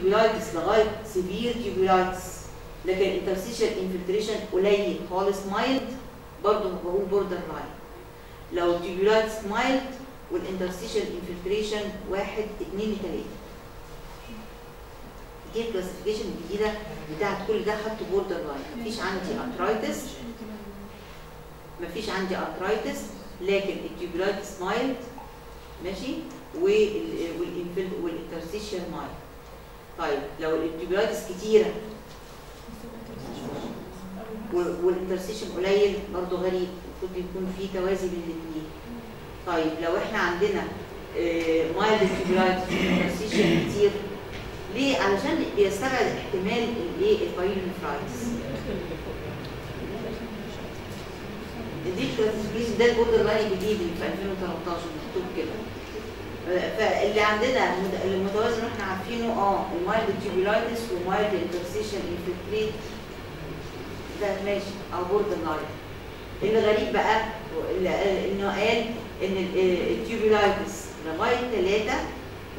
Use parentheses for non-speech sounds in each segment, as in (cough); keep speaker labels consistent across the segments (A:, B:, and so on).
A: tubulitis لغاية severe tubulitis لكن interstitial infiltration قليل خالص mild برضه بقول borderline لو tubulitis mild وال interstitial infiltration واحد اتنين لتلاته دي ال classification الجديدة بتاعت كل ده خدت borderline مفيش عندي arteritis مفيش عندي arteritis لكن ال tubulitis mild ماشي؟ وال interstitial mild طيب لو ال tubulitis كتيرة وال- وال interstitial قليل برضه غريب المفروض يكون في توازي بين الاثنين طيب لو إحنا عندنا mild tubulitis وال interstitial كتير ليه؟ علشان بيستبعد احتمال الايه ال pyelonephritis دي ده ال borderline الجديد اللي في 2013 مكتوب كده. آه، فاللي عندنا المتوازن إحنا عارفينه آه المايلد تيوبولايتس ومايلد انترستيشن انفلتريت ده ماشي. أو border اللي غريب بقى انه قال إن ال- tubulitis لغاية ثلاثة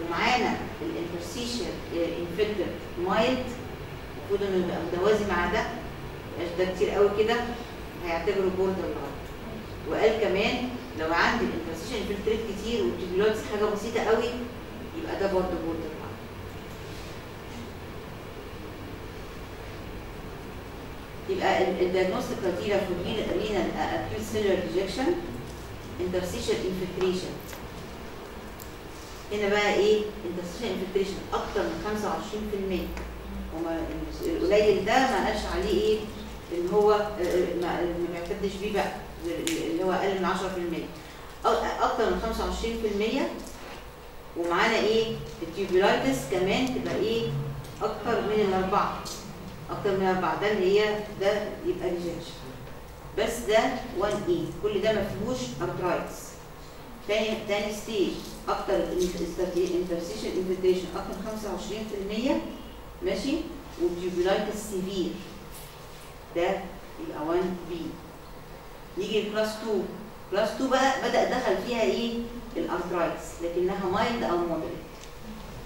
A: ومعانا ال interstitial infiltrate mild. المفروض إنه يبقى متوازي مع ده. مش ده كتير قوي كده. هيعتبره borderline. وقال كمان لو عندي ال interstitial infiltrate كتير وال tubulitis حاجة بسيطة قوي يبقى ده برضه borderline يبقى ال diagnostic criteria for renal acute cellular rejection interstitial infiltration. هنا بقى إيه؟ interstitial infiltration أكتر من 25% وما القليل ده ما قالش عليه إيه؟ إن هو آه، ما ما بيعتدش بيه بقى. اللي هو أقل من 10% أو- أكتر من 25% ومعانا إيه؟ ال tubulitis كمان تبقى إيه؟ أكتر من الأربعة. أكتر من اربعه ده اللي هي ده يبقى rejection بس ده 1 A كل ده ما فيهوش arteritis تاني تاني stage أكتر interstitial infiltration أكتر من 25% ماشي؟ وال tubulitis severe ده يبقى 1 B. نيجي ل class 2 class 2 بقى بدأ دخل فيها إيه؟ ال arteritis لكنها mild أو moderate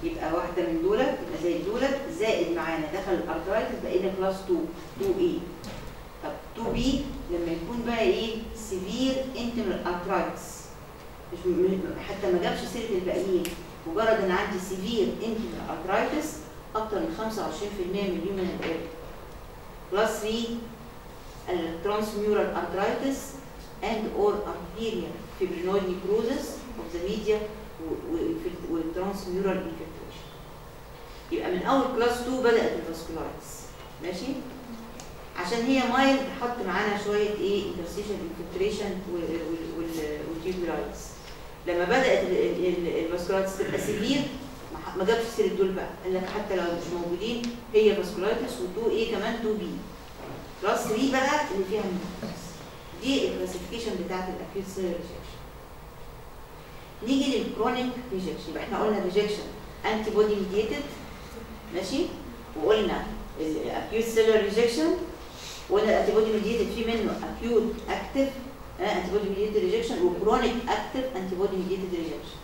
A: يبقى واحدة من دول يبقى زي دول زائد معانا. دخل ال arteritis بقينا class 2 2 A طب 2 B لما يكون بقى إيه؟ severe intimal arteritis مش حتى ما جابش سيرة الباقيين. مجرد إن عندي severe intimal arteritis أكتر من 25% من ال lumen class 3 ال transmural arteritis and or arterial fibrinoid necrosis of the media وال transmural infiltration يبقى من أول class 2 بدأت ال vasculitis. ماشي؟ عشان هي mild حط معانا شوية إيه interstitial infiltration وال tubulitis لما بدأت ال vasculitis تبقى severe ما جابش سيره دول بقى. قال لك حتى لو مش موجودين هي vasculitis و2 إيه كمان 2 B class 3 بقى اللي فيها دي ال classification بتاعت ال acute cellular rejection نيجي لل chronic rejection يبقى إحنا قلنا rejection antibody mediated ماشي؟ وقلنا ال acute cellular rejection وقلنا ال antibody mediated في منه acute active antibody mediated rejection و chronic active antibody mediated rejection ال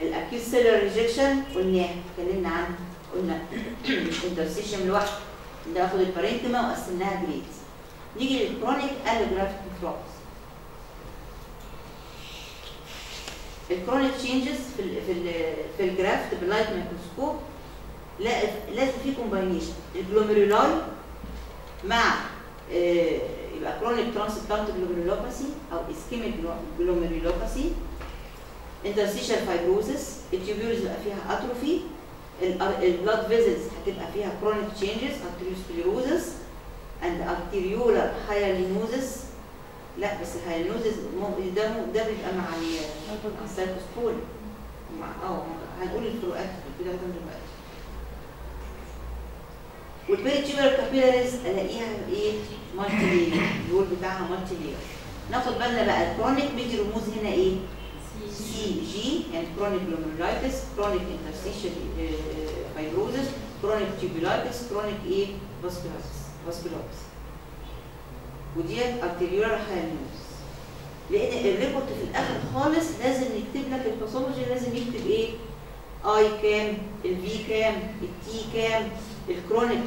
A: acute cellular rejection قلناه اتكلمنا عنه قلنا (coughs) interstitial لوحده. ناخد ال parenchyma وقسمناها grades نيجي لل chronic allograft nephropathy ال chronic changes في ال في ال في ال graft بال light microscope لا لازم في combination ال glomeruli مع آه، يبقى chronic transplant glomerulopathy أو ischemic glomerulopathy interstitial fibrosis ال tubules يبقى فيها atrophy ال blood vessels هتبقى فيها chronic changes arteriosclerosis and arteriolar hyalinosis لا بس ال hyalinosis ده ده بيبقى مع ال- السايكوسبول مع آه هنقول الفروقات كده ده دلوقتي. وال peritubular capillaries ألاقيها إيه؟ multilayer ال wall بتاعها multilayer ناخد بالنا بقى ال chronic بيجي رموز هنا إيه؟ سي جي يعني chronic glomerulitis chronic interstitial fibrosis chronic tubulitis chronic إيه vasculitis vasculitis وديت arteriolar hyalinosis لأن ال report في الآخر خالص لازم يكتب لك ال pathology لازم يكتب إيه؟ i كام ال v كام ال t كام ال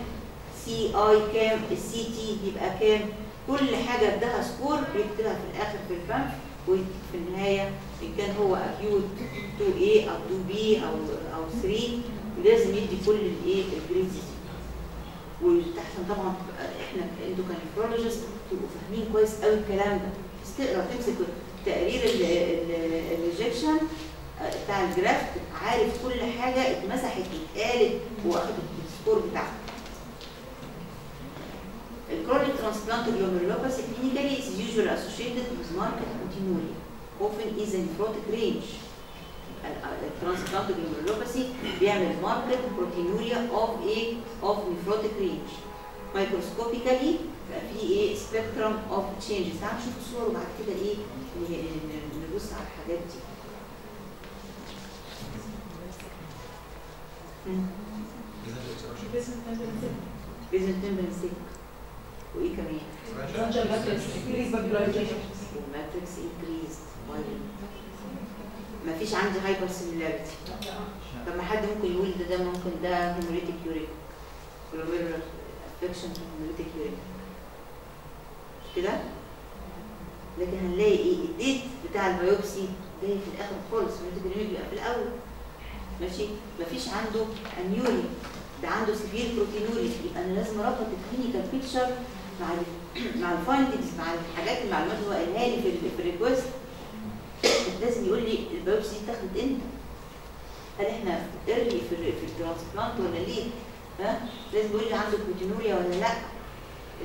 A: chronic ci كام ال ct يبقى كام كل حاجة ادها score بيكتبها في الآخر في البنك وفي النهاية إن كان هو acute 2A أو 2B أو أو 3 لازم يدي كل الايه ال grades دي. وتحسن طبعا إحنا أنتوا ك nephrologist تبقوا فاهمين كويس قوي الكلام ده. بس تقرا تمسك تقرير ال rejection بتاع ال graft تبقى عارف كل حاجة اتمسحت اتقالت واخد ال score بتاعها. ال chronic transplant glomerulopathy clinically is usually associated with marked proteinuria often is a nephrotic range الترانسبلانت glomerulopathy بيعمل marked proteinuria of a of nephrotic range microscopically بقى في ايه spectrum of changes تعالوا نشوف الصور وبعد كده ايه نبص على الحاجات دي بيزن تمبرن سيك وايه كمان؟ الماتريكس انكريز ما فيش عندي hypercellularity طب ما حد ممكن يقول ده ده ممكن ده hemolytic uremic affection uremic كده؟ لكن هنلاقي إيه؟ ال date بتاع ال biopsy جاي في الآخر خالص ال hemolytic بيبقى في الأول. ماشي؟ مفيش عنده anuria ده عنده severe proteinuria يبقى أنا لازم أربط ال clinical picture مع ال مع ال findings مع الحاجات المعلومات اللي هو قالها لي في ال request لازم يقول لي ال biopsy دي اتاخدت إمتى؟ هل إحنا early في في ال transplant ولا late؟ ها؟ لازم يقول لي عنده proteinuria ولا لا؟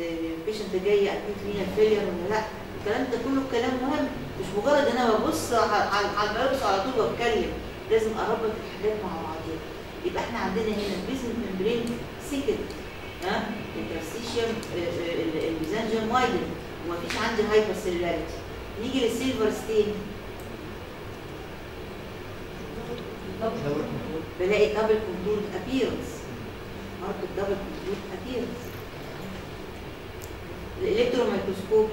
A: ال patient جاي أكيد renal failure ولا لا؟ الكلام ده كله كلام مهم مش مجرد إن أنا ببص على ال biopsy على طول واتكلم لازم اربط الحاجات مع بعضيها يبقى إحنا عندنا هنا ال basement membrane thick ها ال interstitium ال mesangium widened ومفيش عندي hypercellularity نيجي لل silver stain بلاقي double contour appearance marked double contour appearance ال electron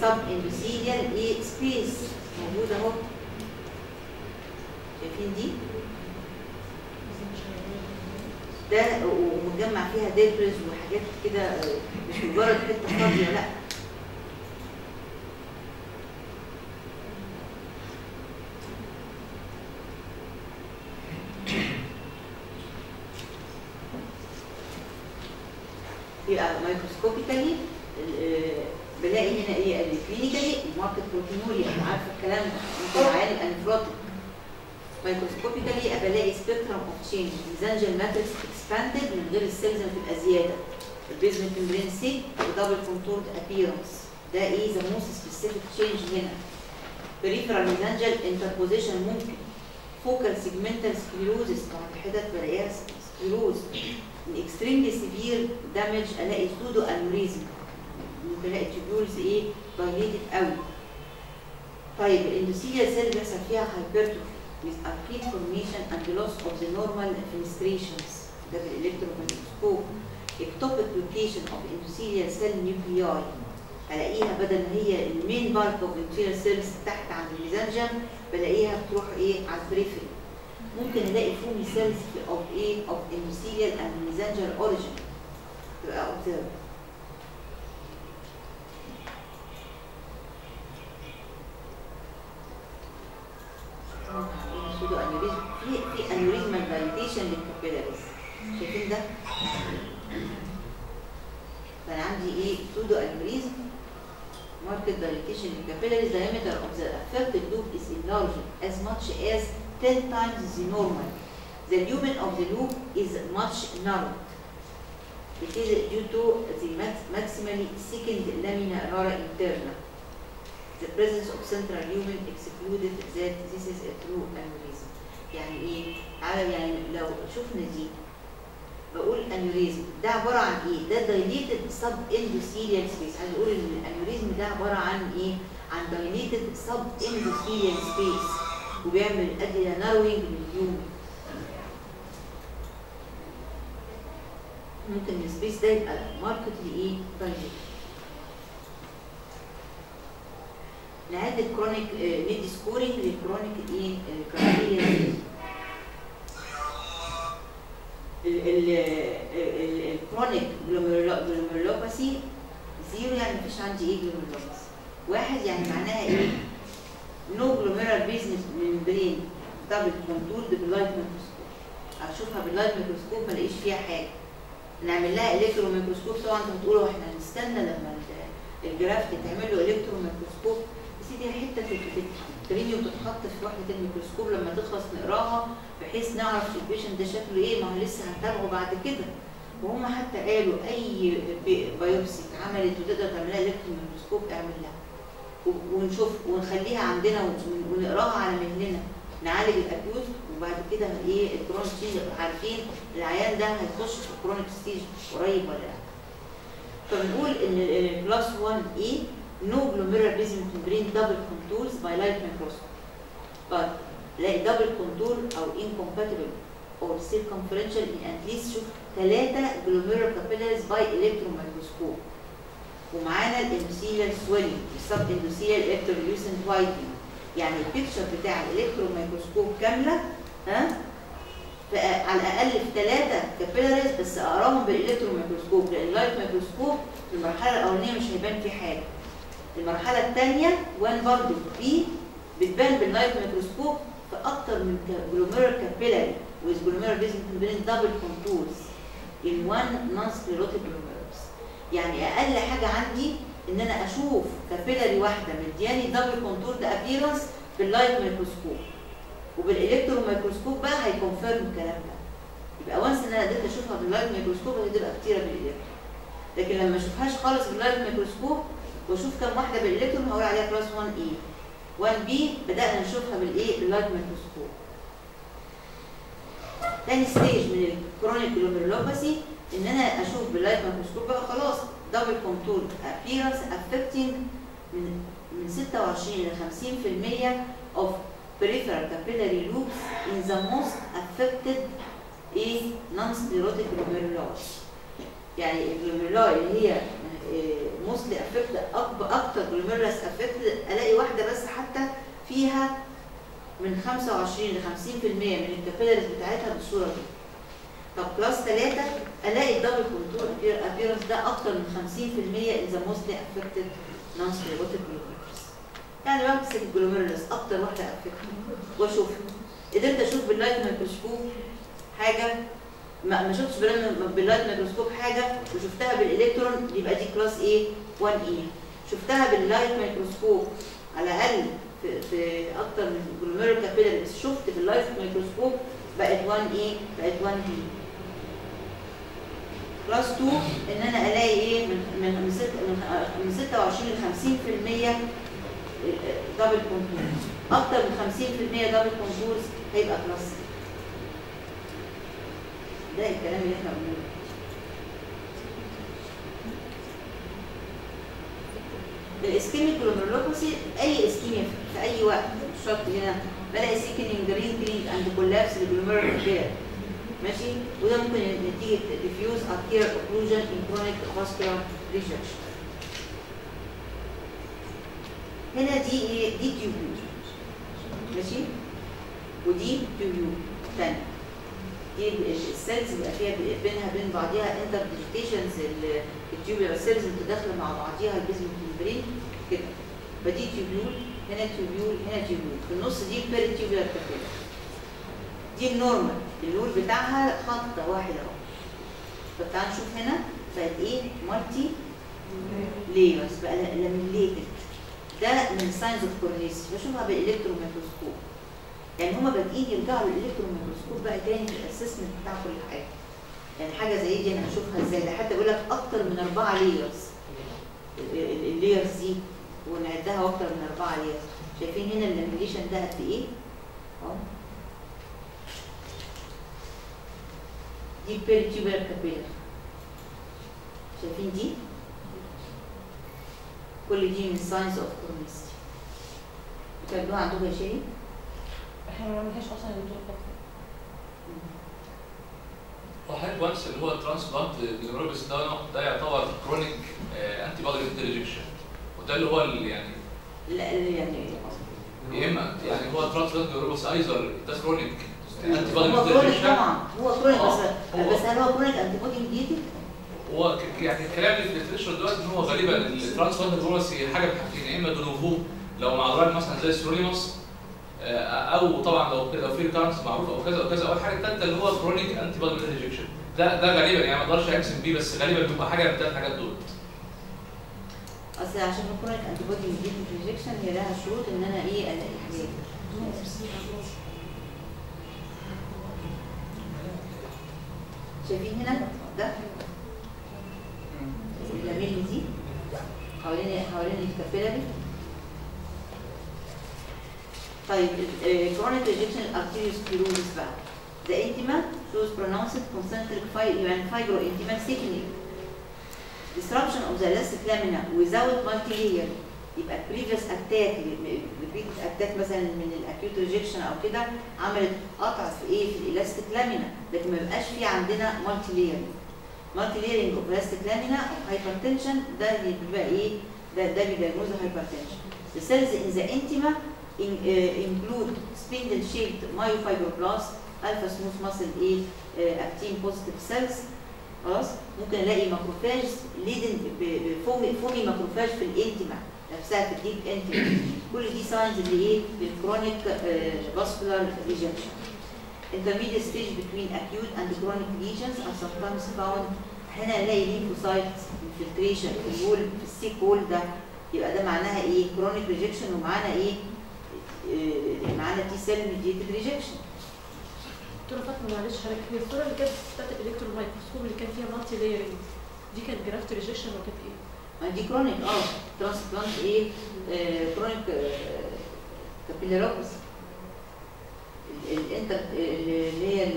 A: microscope subendothelial إيه space موجود اهو. شايفين دي؟ ده ومجمع فيها debris وحاجات كده مش مجرد حتة فاضية لا. microscopically بلاقي هنا إيه؟ ال clinically ال marked proteinuria عارفة الكلام ده. ممكن عيان ال nephrotic. microscopically بلاقي spectrum of change mesangial matrix expanded من غير ال cells بتبقى زيادة. ال basement membrane thick و double contoured appearance ده إيه؟ the most specific change هنا. peripheral mesangial interposition ممكن. focal segmental sclerosis بعض الحتت بلاقيها sclerosed من extremely severe damage ألاقي pseudoaneurysm ممكن ألاقي tubules إيه؟ dilated قوي طيب ال endothelial cell بيحصل فيها hypertrophy with acute formation and loss of the normal fenestrations ده بال electron microscope ectopic location of endothelial cell nuclei. ألاقيها بدل ما هي ال main part of endothelial cells تحت عند ال mesangium بلاقيها بتروح إيه؟ على ال periphery ممكن الاقي foamy cells of إيه of endothelial and mesangial origin تبقى انيوريزم في في انيوريزمال فاليديشن للكابيلاريز شايفين ده؟ فانا عندي إيه سودو market dilatation in capillaries diameter of the affected loop is enlarged as much as 10 times the normal. The lumen of the loop is much narrowed. It is due to the max- maximally thickened lamina rara interna. The presence of central lumen excluded that this is a true aneurysm. يعني إيه؟ تعالى يعني لو شفنا دي بقول aneurysm ده عباره عن إيه؟ ده dilated subendothelial space، عايز أقول ان ال aneurysm ده عباره عن إيه؟ عن dilated subendothelial space وبيعمل ادي narrowing لل lumen. ممكن ال space ده يبقى marked لإيه؟ dilated. نعد ال chronic ندي scoring لل chronic إيه criteria ال chronic glomerulopathy zero يعني مفيش عندي إيه glomerulopathy واحد يعني معناها إيه no glomerular basement membrane double contour بال light microscope اشوفها بال light microscope ما الاقيش فيها حاجة. نعمل لها electron microscope طبعا أنتوا بتقولوا إحنا هنستنى لما ال- ال graft يتعمل له electron microscope بس دي حتة تت- تترمي وتتحط في وحده الميكروسكوب لما تخلص نقراها بحيث نعرف ال patient ده شكله إيه. ما هو لسه هنتابعه بعد كده. وهم حتى قالوا أي biopsy اتعملت وتقدر تعملها electron microscope اعمل لها. ونشوف ونخليها عندنا ون- ونقراها على مهلنا نعالج ال acute وبعد كده إيه ال chronic stage عارفين العيان ده هيخش في ال chronic stage قريب ولا لأ. فبنقول إن ال class 1 a no glomerular basement membrane double contours by light microscope but لاقي double contour أو incomplete or circumferential in at least شوف ثلاثة glomerular capillaries by electron microscope ومعانا ال endothelial swelling ال subendothelial electron-lucent widening يعني ال picture بتاع ال electron microscope كاملة ها؟ على الأقل في ثلاثة capillaries بس أقراهم بال electron microscope لأن ال light microscope في المرحلة الأولانية مش هيبان فيه حاجة. المرحلة الثانية one برضو بي بتبان بال light microscope في أكتر من glomerular capillary glomerular basement membrane double contours in one non-sclerotic يعني أقل حاجة عندي إن أنا أشوف capillary واحدة مدياني double contour ده appearance بال light microscope وبال electron microscope بقى هي confirm الكلام ده. يبقى once إن أنا قدرت أشوفها بال light microscope هتبقى كتيرة بالالكترون لكن لما أشوفهاش خالص بال light microscope وأشوف كام واحدة بالالكترون هقول عليها class 1 A 1 B بدأنا نشوفها بالايه بال light microscope تاني stage من ال chronic glomerulopathy إن أنا أشوف بال light microscope بقى خلاص double contour appearance affecting من من 26 ل 50% of peripheral capillary loops in the most affected إيه non-sclerotic glomeruli يعني ال glomeruli اللي هي mostly affected أكتر glomerulus affected ألاقي واحدة بس حتى فيها من 25 ل 50% من ال capillaries بتاعتها بالصورة دي. طب class 3 ألاقي ال double contour appearance ده أكتر من 50% in the mostly affected non-sclerotic glomerulus يعني بمسك ال glomerulus أكتر واحدة affected وأشوف. قدرت أشوف بال light microscope حاجة. ما ما شفتش بال light- microscope حاجة. وشفتها بالالكترون يبقى دي class إيه 1 A شفتها بال light microscope على الأقل في, في أكتر من glomerul بس شفت بال light microscope بقت 1 A بقت 1 B class 2 إن أنا ألاقي إيه من من ست من, من 26 ل 50% double contours أكتر من 50% double contours هيبقى 3 ده الكلام اللي إحنا قلناه. ال ischemic glomerulopathy أي ischemia في أي وقت شرط هنا بلاقي thickening wrinkling and collapse لل glomerular كير ماشي؟ وده ممكن نتيجة diffuse arterial occlusion in chronic vascular rejection هنا دي إيه؟ دي tubule ماشي؟ ودي tubule تاني. دي ال cells بيبقى فيها بينها بين بعضيها inter digitations ال tubular cells متداخله مع بعضيها ال basement membrane كده. فدي tubule هنا tubule هنا tubule في النص دي ال peritubular دي ال normal ال wall بتاعها خط واحد اهو. طب تعال نشوف هنا بقت إيه؟ multi layers بقى lamellated ده من signs of chronic بشوفها بال electron microscope يعني هما بادئين يرجعوا لل electron microscope بقى تاني في ال assessment بتاع كل حاجة. يعني حاجة زي دي أنا هشوفها إزاي؟ ده حتى بيقول لك أكتر من أربعة layers ال layers دي ونعدها أكتر من أربعة layers شايفين هنا ال lamellation ده قد إيه؟ أهو. دي peritubular capillary شايفين دي؟ كل دي من signs of chronicity بتعملوها عندكم يا شيرين؟
B: إحنا ما بنعملهاش أصلا يا دكتور فاطمة.
C: وحضرتك once اللي هو ال transplant glomerulus ده ده يعتبر chronic antibody rejection وده اللي هو ال- يعني
A: لا يعني
C: يا اما يعني هو transplant nephropathy either ده chronic antibody
A: هو
C: chronic
A: طبعا هو chronic بس هل هو chronic antibody mediated؟
C: هو يعني الكلام اللي في دلوقتي ان هو غالبا ال transplant nephropathy حاجة من حاجتين يا اما de novo لو مع drug مثلا زي السيروليموس أو طبعا لو لو في recurrence معروف أو كذا أو كذا أو الحاجة الثالثه اللي هو chronic antibody mediation ده ده غالبا يعني ما أقدرش اجزم بيه بس غالبا بتبقى حاجة من الثلاث حاجات دول
A: اصل عشان chronic antibody rejection هي لها شروط ان أنا إيه الاقي حاجات شايفين هنا ده ال lamell دي حوالين حوالين ال capillary طيب chronic rejection arteriosclerosis بقى The intima shows pronounced concentric fi- يعني fibrointimal thickening. Disruption of the elastic lamina without multi-layer يبقى previous attack repeated attack مثلا من ال acute rejection أو كده عملت قطع في إيه؟ في ال elastic lamina لكن ما بيبقاش في عندنا multi layer multi layering of elastic lamina أو hypertension ده اللي بيبقى إيه؟ ده ده The cells in the intima in, uh, include spindle shaped myofibroblast alpha smooth muscle إيه؟ actin positive cells. خلاص؟ ممكن ألاقي macrophage laden foamy macrophage في ال intima نفسها في ال deep intima كل دي signs اللي إيه؟ لل chronic vascular rejection intermediate stage between acute and chronic lesions are sometimes found. هنا نلاقي lymphocyte infiltration. في ال wall في ال thick wall ده. يبقى ده معناها إيه؟ chronic rejection ومعانا إيه؟ معانا T cell mediated rejection.
B: دكتورة فاطمة معلش حضرتك هي الصورة اللي كانت بتاعت ال electron microscope اللي كان فيها multi layering دي كانت graft rejection ولا كانت
A: إيه؟ دي chronic آه transplant إيه آه chronic capillaropathy الانتر اللي هي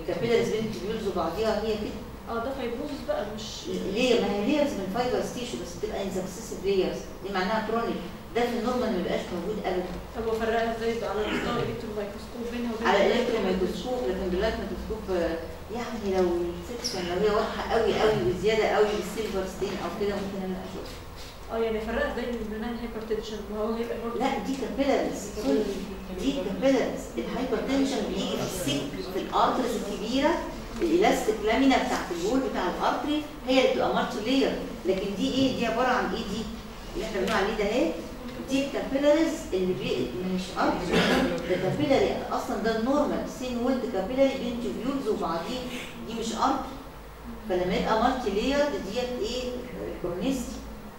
A: ال capillaries بين tubules وبعضيها هي كده
B: آه ده fibrosis بقى مش
A: ليه ما هي layers من fibrous tissue بس بتبقى in successive layers دي معناها chronic ده في ال normal ما بيبقاش موجود ابدا
B: طب هو فرقها إزاي على مستوى ال electron microscope بينها وبين
A: على ال electron microscope لكن بال light microscope آه، يعني لو ال section لو هي واضحة قوي قوي وزيادة قوي بال silver stain أو كده ممكن أنا أشوف.
B: أه يعني إزاي من بناء hypertension ما هو هيبقى
A: لا دي capillaries sorry. دي capillaries ال hypertension بيجي في السك في ال arteries الكبيرة ال elastic lamina بتاعت ال wall بتاع ال artery هي اللي بتبقى multilayer لكن دي إيه؟ دي عبارة عن إيه دي؟ اللي إحنا بنقول عليه ده اهي دي ال capillaries اللي مش artery ده capillary أصلا ده ال normal thin walled capillary بين tubules وبعدين دي مش artery فلما يبقى multilayer ديت إيه؟ chronicity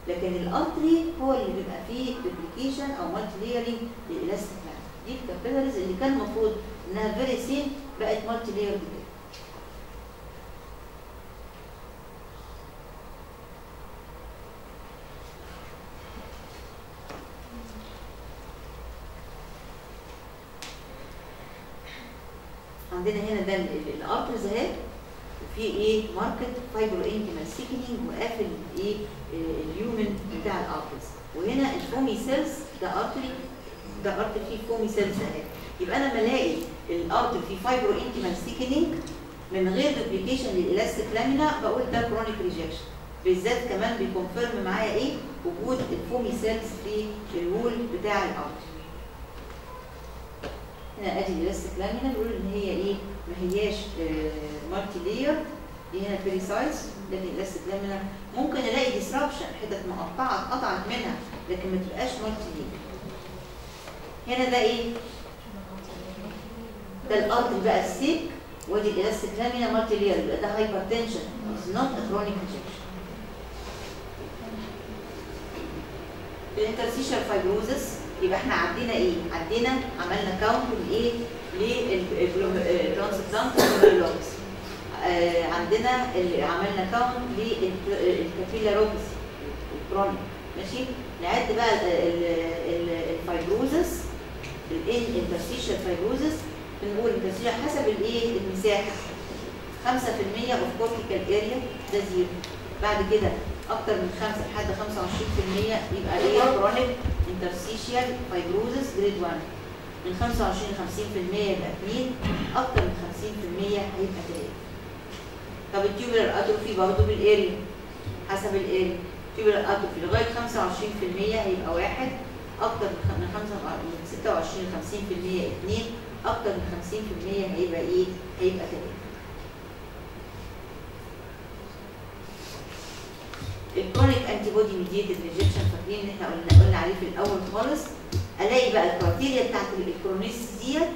A: لكن ال artery هو اللي بيبقى فيه duplication أو multilayering لل elastic دي ال capillaries اللي كان المفروض إنها very thin بقت multilayer كده عندنا هنا ده ال arteries اهي في إيه؟ marked fibrointimal thickening وقافل إيه؟ ال lumen بتاع ال arteries وهنا ال foamy cells ده artery ده artery فيه foamy cells أهي. يبقى أنا لما ألاقي ال artery فيه fibrointimal thickening من غير duplication لل elastic lamina بقول ده chronic rejection بالذات كمان بي confirm معايا إيه؟ وجود ال foamy cells في ال wall بتاع الارتري هنا ادي الالاستيك لامينا بيقول إن هي إيه؟ ما هياش مالتي لاير دي هنا فيري سايز لكن الالاستيك لامينا ممكن ألاقي ديسربشن حتت مقطعة اتقطعت منها لكن ما تبقاش مالتي لاير هنا ده إيه؟ ده الأرض بقى السيك ودي الالاستيك لامينا مالتي لاير يبقى ده هايبرتنشن از نوت كرونيك ريجكشن ال interstitial fibrosis يبقى إحنا عدينا إيه؟ عدينا عملنا count لايه؟ لل transplant glomerulopathy عندنا اللي عملنا count لل capillaropathy ال chronic ماشي؟ نعد بقى ال fibrosis ال interstitial fibrosis بنقول interstitial حسب الإيه؟ المساحة 5% of cortical area ده زيرو بعد كده أكتر من 5 لحد 25% يبقى إيه؟ chronic interstitial fibrosis grade 1 من 25 ل 50% يبقى 2 أكتر من 50% هيبقى 3 طب ال tubular atrophy برضه بال area حسب ال area tubular atrophy لغاية 25% هيبقى واحد أكتر من خ- من خمسة من 26 ل 50% اثنين أكتر من 50% هيبقى إيه؟ هيبقى ثلاثة ال chronic antibody mediated rejection فاكرين ان إحنا قلنا قلنا عليه في الأول خالص. ألاقي بقى ال criteria بتاعت ال chronic ديت.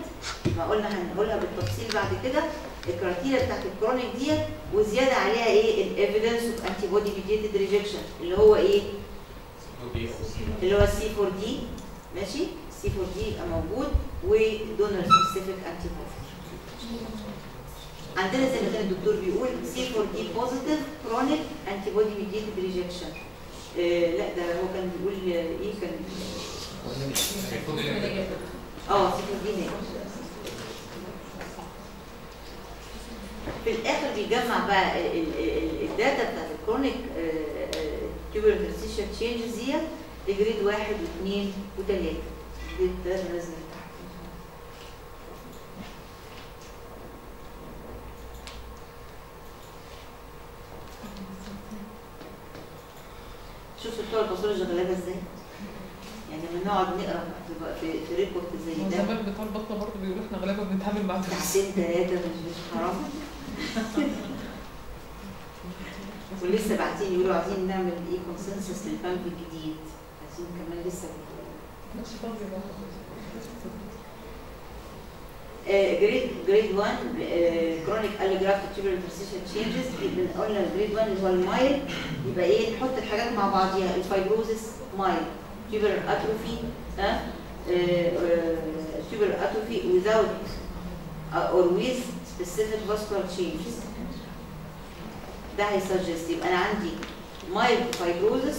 A: ما قلنا هنقولها بالتفصيل بعد كده. ال criteria بتاعت ال chronic ديت وزيادة عليها إيه؟ ال evidence of antibody mediated rejection اللي هو إيه؟ اللي هو C 4 d ماشي؟ C 4 d يبقى موجود و donor specific antibody عندنا زي ما كان الدكتور بيقول C 4 d positive chronic antibody mediated rejection لا ده هو كان بيقول آه، إيه كان؟ آه C 4 d في الآخر بيجمع بقى ال- ال- ال- ال data بتاعت ال chronic tubulointerstitial changes ديت ل grade واحد واثنين وثلاثة. دي ال data نازله تحت شوفوا بتوع ال pathology غلابه إزاي؟ يعني لما نقعد نقرا في report زي ده.
D: زمان بتوع البطنة برضه بيقولوا إحنا غالبا بنتعامل مع
A: ساعتين ثلاثة مش مش حرام. (laughs) ولسه باعتين يقولوا عايزين نعمل إيه consensus للبنك الجديد. عايزين كمان لسه
D: مش فاضي.
A: grade grade 1 chronic allograft tubulointerstitial changes قلنا ال grade 1 اللي هو ال mild يبقى إيه نحط الحاجات مع بعضيها ال fibrosis mild tubular atrophy ها tubular atrophy without or with specific vascular changes. ده هيسجست يبقى أنا عندي mild fibrosis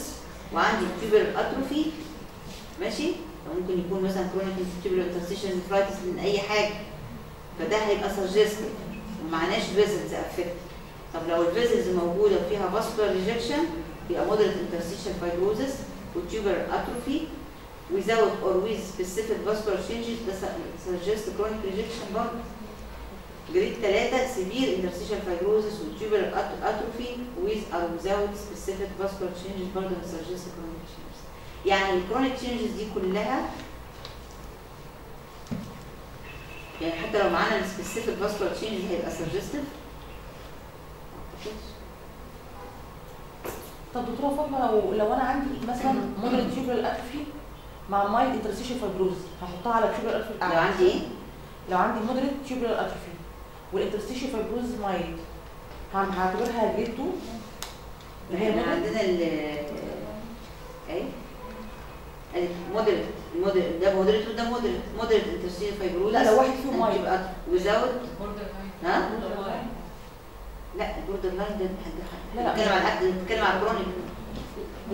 A: وعندي tubular atrophy. ماشي؟ ممكن يكون مثلا chronic tubular interstitial nephritis من أي حاجة. فده هيبقى suggested ومعناش vessels affected طب لو الفيزلز موجوده فيها vascular rejection يبقى moderate interstitial fibrosis وtubular atrophy without or with specific vascular changes ده suggest chronic rejection برضه جريد 3 severe interstitial fibrosis at- atrophy with or without specific vascular changes برضه suggest chronic changes يعني الكرونيك changes دي كلها يعني حتى لو معانا السبيسيفيك فاسكولار تشينج هيبقى سجستيف
E: طب دكتورة فاطمة لو لو أنا عندي مثلا moderate tubular atrophy مع mild interstitial fibrosis هحطها على tubular atrophy
A: لو عندي إيه؟
E: لو عندي moderate tubular atrophy وال interstitial fibrosis هعم- هعتبرها grade 2 اللي هي moderate
A: عندنا ال إيه؟ ال moderate ال moderate ده moderate وده moderate. moderate interstitial fibrosis
E: لا لو واحد فيهم
A: تبقى without ها؟ لا ال borderline ده حد
E: لا، لا.
A: بنتكلم على حد بنتكلم على ال chronic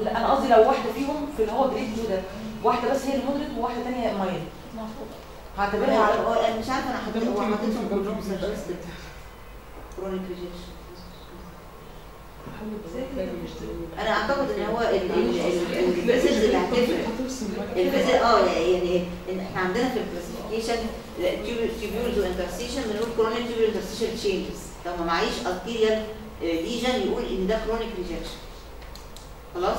E: لا أنا قصدي لو واحدة فيهم في اللي هو grade 2 ده. واحدة بس هي ال moderate وواحدة ثانية mild هعتبرها على
A: هو- مش عارفة أنا حطيت هو حطيتهم كلهم
D: ده.
A: suggested chronic rejection أنا أعتقد إن هو ال vessels اللي هتفرق ال vessel آه يعني إن إحنا عندنا في ال classification tubules و interstitium بنقول chronic tubulointerstitial changes لو ما معيش arterial lesion يقول إن ده chronic rejection خلاص؟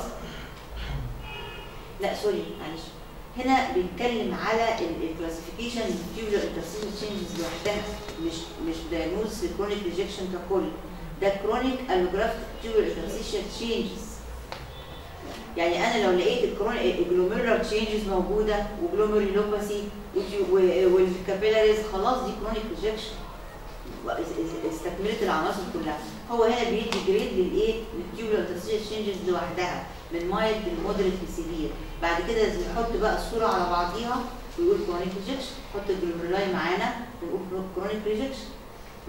A: لا sorry معلش. هنا بنتكلم على ال classification tubulointerstitial changes لوحدها مش مش diagnose chronic rejection ككل. ده chronic allograft tubulointerstitial changes يعني أنا لو لقيت ال glomerular changes موجودة و glomerulopathy وال capillaries خلاص دي chronic rejection استكملت العناصر كلها. هو هنا بيدي grade للإيه؟ لل tubular changes لوحدها من mild ل moderate ل severe بعد كده نحط بقى الصورة على بعضيها ويقول chronic rejection نحط ال glomeruli معانا ونقول chronic rejection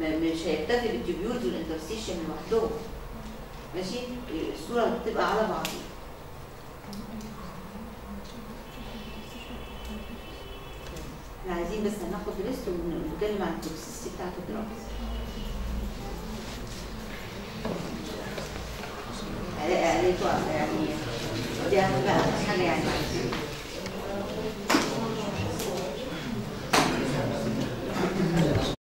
A: مش هيكتفي بال tubules وال interstitium لوحدهم ماشي الصورة بتبقى على بعضيها إحنا عايزين بس هناخد list ونتكلم عن ال toxicity بتاعت ال drugs يعني دي حاجة يعني